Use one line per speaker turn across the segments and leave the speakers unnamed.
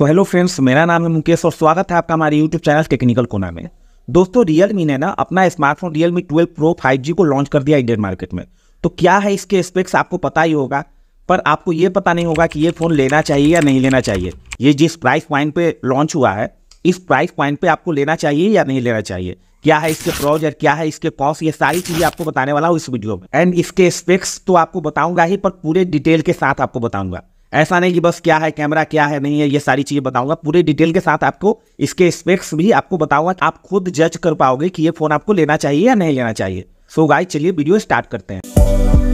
So hello friends मेरा नाम है मुकेश और स्वागत है आपका हमारे यूट्यूब चैनल टेक्निकल कोना में। दोस्तों रियलमी ने ना अपना स्मार्टफ़ोन रियलमी 12 प्रो 5G को लॉन्च कर दिया इंडियन मार्केट में। तो क्या है इसके स्पेक्स आपको पता ही होगा, पर आपको ये पता नहीं होगा कि ये फ़ोन लेना चाहिए या नहीं लेना चाहिए। ये जिस प्राइस पॉइंट पे लॉन्च हुआ है, इस प्राइस पॉइंट पे आपको लेना चाहिए या नहीं लेना चाहिए? क्या है इसके प्रोज और क्या है इसके कॉस्ट ये सारी चीज़ें आपको बताने वाला हूँ इस वीडियो में। एंड इसके स्पेक्स तो आपको बताऊँगा ही, पर पूरे डिटेल के साथ आपको बताऊँगा। ऐसा नहीं कि बस क्या है कैमरा क्या है, नहीं है, ये सारी चीज़ें बताऊँगा। पूरे डिटेल के साथ आपको इसके स्पेक्स भी आपको बताऊँगा आप खुद जज कर पाओगे कि ये फ़ोन आपको लेना चाहिए या नहीं लेना चाहिए। सो गाइस चलिए वीडियो स्टार्ट करते हैं।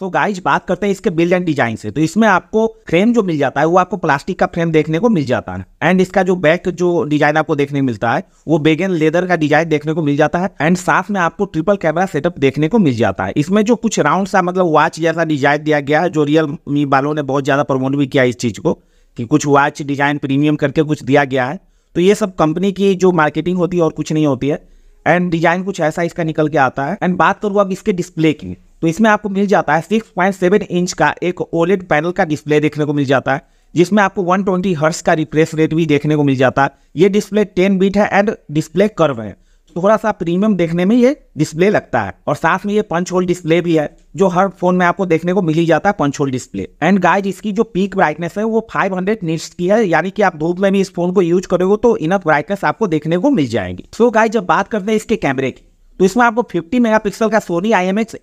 सो गाइज़ बात करते हैं इसके बिल्ड एंड डिज़ाइन से। तो इसमें आपको फ्रेम जो मिल जाता है, वो आपको प्लास्टिक का फ्रेम देखने को मिल जाता है। एंड इसका जो बैक जो डिज़ाइन आपको देखने को मिलता है, वो बेगन लेदर का डिज़ाइन देखने को मिल जाता है। एंड साथ में आपको ट्रिपल कैमरा सेटअप देखने को मिल जाता है। इसमें जो कुछ राउंड सा मतलब वॉच जैसा डिज़ाइन दिया गया है, जो रियल मी वालों ने बहुत ज़्यादा प्रमोट भी किया इस चीज़ को, कि कुछ वॉच डिज़ाइन प्रीमियम करके कुछ दिया गया है। तो ये सब कंपनी की जो मार्केटिंग होती है और कुछ नहीं होती है। एंड डिज़ाइन कुछ ऐसा इसका निकल के आता है। एंड बात करूँ अब इसके डिस्प्ले की। तो इसमें आपको मिल जाता है 6.7 इंच का एक ओलेड पैनल का डिस्प्ले देखने को मिल जाता है, जिसमें आपको 120 ट्वेंटी हर्स का रिफ्रेश रेट भी देखने को मिल जाता है। ये डिस्प्ले 10 बीट है एंड डिस्प्ले कर्व है। थोड़ा सा प्रीमियम देखने में ये डिस्प्ले लगता है और साथ में ये पंच होल डिस्प्ले भी है, जो हर फ़ोन में आपको देखने को मिल ही जाता है punch hole display and guys इसकी जो पीक ब्राइटनेस है, वो 500 हंड्रेड निट्स की है, यानी कि आप धूप में भी इस फ़ोन को यूज़ करोगे तो इनफ ब्राइटनेस आपको देखने को मिल जाएगी। सो so गाइज़ जब बात करते हैं इसके कैमरे की तो इसमें आपको 50 मेगापिक्सल का सोनी आई एम एक्स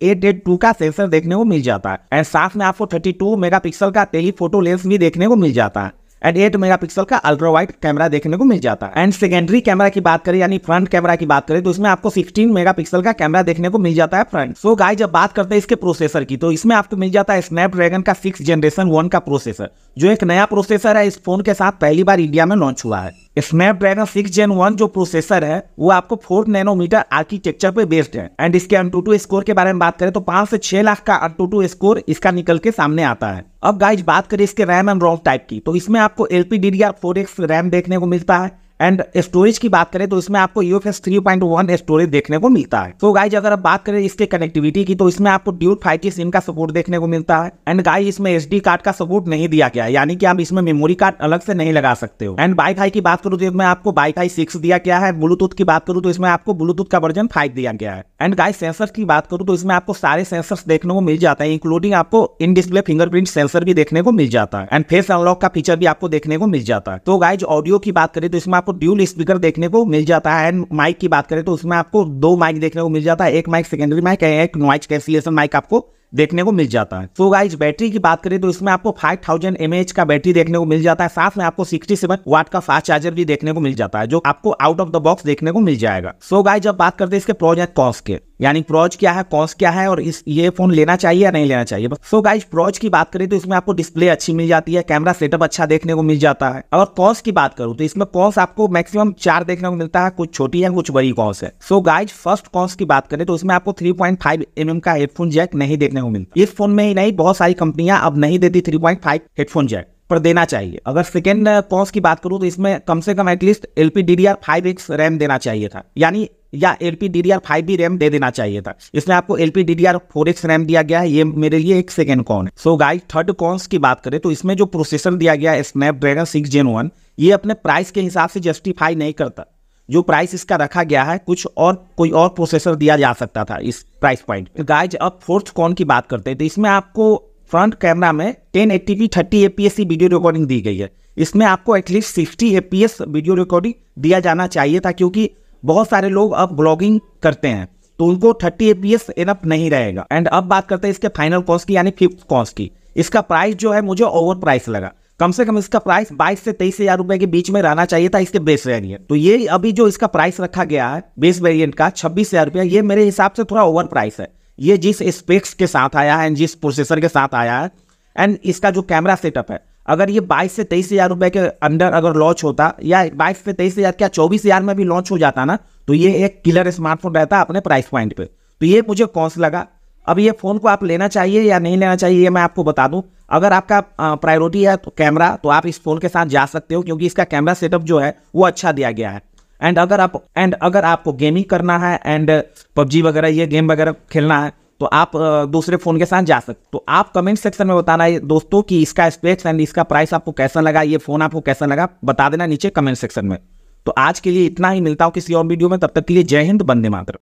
का सेंसर देखने को मिल जाता है। एंड साथ में आपको 32 मेगापिक्सल का टेली फ़ोटो लेंस भी देखने को मिल जाता है। एंड एट मेगापिक्सल का अल्ट्रा वाइड कैमरा देखने को मिल जाता है। एंड सेकेंडरी कैमरा की बात करें, यानी फ्रंट कैमरा की बात करें तो इसमें आपको 16 मेगापिक्सल का कैमरा देखने को मिल जाता है फ्रंट सो गाय जब बात करते हैं इसके प्रोसेसर की तो इसमें आपको मिल जाता है स्नैपड्रैगन का सिक्स जनरेशन वन का प्रोसेसर जो एक नया प्रोसेसर है। इस फ़ोन के साथ पहली बार इंडिया में लॉन्च हुआ है। स्नैपड्रैगन सिक्स जेन वन जो प्रोसेसर है, वो आपको फोर्थ नैनोमीटर आर्किटेक्चर पे बेस्ड है। एंड इसके अनटूटू स्कोर के बारे में बात करें तो पाँच से छह लाख का अंटूटू स्कोर इसका निकल के सामने आता है। अब गाइज़ बात करें इसके रैम एंड रोम टाइप की तो इसमें आपको LP D D R four X RAM देखने को मिलता है। एंड स्टोरेज की बात करें तो इसमें आपको U F S three point one storage देखने को मिलता है। तो गाइज़ अगर आप बात करें इसके कनेक्टिविटी की तो इसमें आपको ड्यूट फाइव जी सिम का सपोर्ट देखने को मिलता है। एंड गाइज़ इसमें एस डी कार्ड का सपोर्ट नहीं दिया गया है। यानी कि आप इसमें मेमोरी कार्ड अलग से नहीं लगा सकते हो। एंड हाई की बात करूँ तो इसमें आपको हाई सिक्स दिया गया है। ब्लूटूथ की बात करूँ तो इसमें आपको ब्लूटूथ का वर्जन फाइव दिया गया है। एंड गाइज़ सेंसर की बात करूँ तो इसमें आपको सारे सेंसर्स देखने को मिल जाता है इंक्लूडिंग आपको इन डिस्प्ले फिंगरप्रिंट सेंसर भी देखने को मिल जाता है। एंड फेस अनलॉक का फीचर भी आपको देखने को मिल जाता है। तो गाइज़ ऑडियो की बात करें तो इसमें आपको ड्यूल स्पीकर देखने को मिल जाता है। एंड माइक की बात करें तो उसमें आपको दो माइक देखने को मिल जाता है। एक माइक सेकेंडरी माइक है एक नॉइज़ कैंसिलेशन माइक आपको देखने को मिल जाता है। तो गाइज़ बैटरी की बात करें तो इसमें आपको 5000 थाउज़ेंड का बैटरी देखने को मिल जाता है। साथ में आपको 67 वाट का फास्ट चार्जर भी देखने को मिल जाता है, जो आपको आउट ऑफ़ द बॉक्स देखने को मिल जाएगा। सो गाइज़ जब बात करते हैं इसके प्रोज एंड कॉस्ट के। यानी प्रोज क्या है कॉस्ट क्या है और इस ये फ़ोन लेना चाहिए या नहीं लेना चाहिए? सो गाइज़ प्रोज की बात करें तो इसमें आपको डिस्प्ले अच्छी मिल जाती है कैमरा सेटअप अच्छा देखने को मिल जाता है। अगर कॉस्ट की बात करूँ तो इसमें कॉस्ट आपको मैक्सिमम चार देखने को मिलता है, कुछ छोटी है, कुछ बड़ी कॉस्ट है। सो गाइज़ फ़र्स्ट कॉस्ट की बात करें तो इसमें आपको थ्री पॉइंट का हेडफोन जैक नहीं देखने को मिलता। इस फ़ोन में ही नहीं, बहुत सारी कंपनियाँ अब नहीं देती three point five headphone jack पर देना चाहिए। अगर सेकेंड कॉस्ट की बात करूँ तो इसमें कम से कम at least LP D D X RAM देना चाहिए था। यानी, या L P D D RAM दे देना चाहिए था। इसमें आपको L P D D R four X RAM दिया गया है, ये मेरे लिए एक सेकेंड कॉन है। सो गाइस थर्ड कॉन्स की बात करें तो इसमें जो प्रोसेसर दिया गया है स्नैपड्रैगन सिक्स जेन वन ये अपने प्राइस के हिसाब से जस्टिफाई नहीं करता। जो प्राइस इसका रखा गया है, कुछ और, कोई और प्रोसेसर दिया जा सकता था इस प्राइस पॉइंट तो गाइज़ अब फोर्थ कॉन की बात करते हैं तो इसमें आपको फ्रंट कैमरा में ten eighty P thirty FPS की वीडियो रिकॉर्डिंग दी गई है। इसमें आपको at least sixty FPS video recording दिया जाना चाहिए था क्योंकि बहुत सारे लोग अब ब्लॉगिंग करते हैं तो उनको थर्टी एपीएस इनफ नहीं रहेगा। एंड अब बात करते हैं इसके फाइनल कॉस्ट की, यानी फिफ्थ कॉस्ट की। इसका प्राइस जो है, मुझे ओवर प्राइस लगा। कम से कम इसका प्राइस बाईस से तेईस हज़ार रुपए के बीच में रहना चाहिए था, इसके बेस वेरियंट तो ये अभी जो इसका प्राइस रखा गया है बेस वेरियंट का, छब्बीस हज़ार रुपया, ये मेरे हिसाब से थोड़ा ओवर प्राइस है। ये जिस स्पेक्स के साथ आया है एंड जिस प्रोसेसर के साथ आया है एंड इसका जो कैमरा सेटअप है, अगर ये बाईस से तेईस हज़ार रुपए के अंडर अगर लॉन्च होता, या बाईस से तेईस हज़ार, क्या चौबीस हज़ार में भी लॉन्च हो जाता ना तो ये एक किलर स्मार्टफ़ोन रहता अपने प्राइस पॉइंट पे। तो ये मुझे कॉस्ट लगा। अब ये फ़ोन को आप लेना चाहिए या नहीं लेना चाहिए, ये मैं आपको बता दूँ। अगर आपका प्रायोरिटी है तो कैमरा तो आप इस फ़ोन के साथ जा सकते हो क्योंकि इसका कैमरा सेटअप जो है, वो अच्छा दिया गया है। एंड अगर आप एंड अगर आपको गेमिंग करना है एंड पबजी वगैरह, ये गेम वगैरह खेलना है तो आप दूसरे फ़ोन के साथ जा सकते तो आप कमेंट सेक्शन में बताना है दोस्तों कि इसका स्पेक्स एंड इसका प्राइस आपको कैसा लगा, ये फ़ोन आपको कैसा लगा, बता देना नीचे कमेंट सेक्शन में। तो आज के लिए इतना ही, मिलता हूँ किसी और वीडियो में, तब तक के लिए जय हिंद बंदे मातरम।